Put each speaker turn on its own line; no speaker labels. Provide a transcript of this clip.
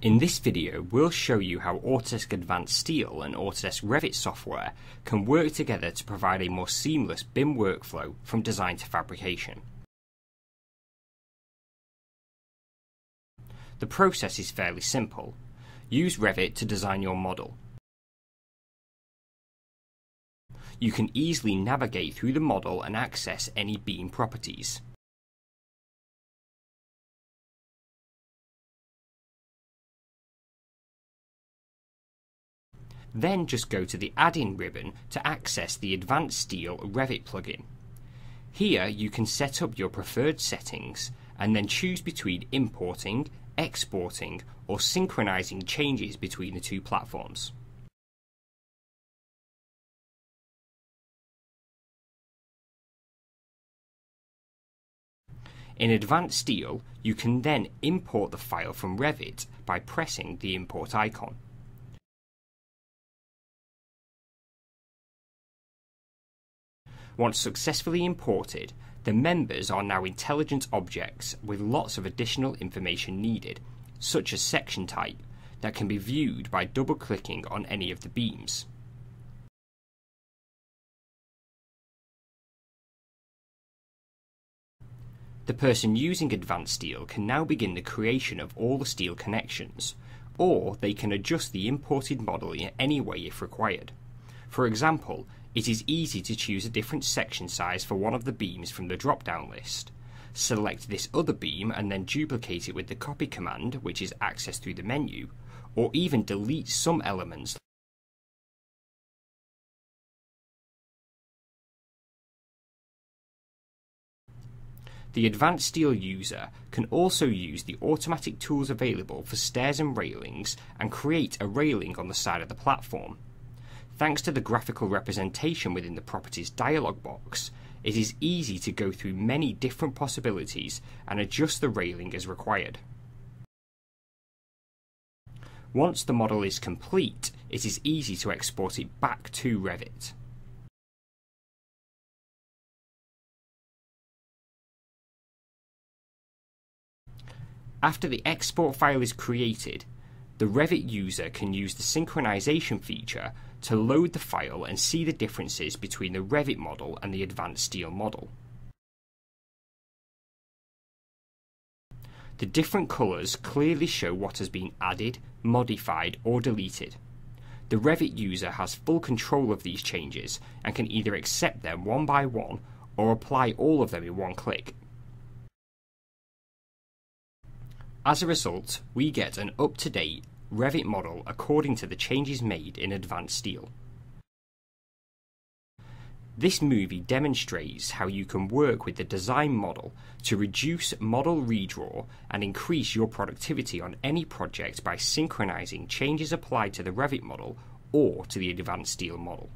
In this video, we'll show you how Autodesk Advance Steel and Autodesk Revit software can work together to provide a more seamless BIM workflow from design to fabrication. The process is fairly simple. Use Revit to design your model. You can easily navigate through the model and access any beam properties. Then just go to the Add-in ribbon to access the Advance Steel Revit plugin. Here you can set up your preferred settings and then choose between importing, exporting or synchronizing changes between the two platforms. In Advance Steel, you can then import the file from Revit by pressing the import icon. Once successfully imported, the members are now intelligent objects with lots of additional information needed, such as section type, that can be viewed by double clicking on any of the beams. The person using Advance Steel can now begin the creation of all the steel connections, or they can adjust the imported model in any way if required. For example, it is easy to choose a different section size for one of the beams from the drop-down list. Select this other beam and then duplicate it with the copy command, which is accessed through the menu, or even delete some elements The Advance Steel user can also use the automatic tools available for stairs and railings and create a railing on the side of the platform. Thanks to the graphical representation within the properties dialog box, it is easy to go through many different possibilities and adjust the railing as required. Once the model is complete, it is easy to export it back to Revit. After the export file is created, the Revit user can use the synchronization feature to load the file and see the differences between the Revit model and the Advance Steel model. The different colours clearly show what has been added, modified or deleted. The Revit user has full control of these changes and can either accept them one by one or apply all of them in one click. As a result, we get an up-to-date Revit model according to the changes made in Advance Steel. This movie demonstrates how you can work with the design model to reduce model redraw and increase your productivity on any project by synchronizing changes applied to the Revit model or to the Advance Steel model.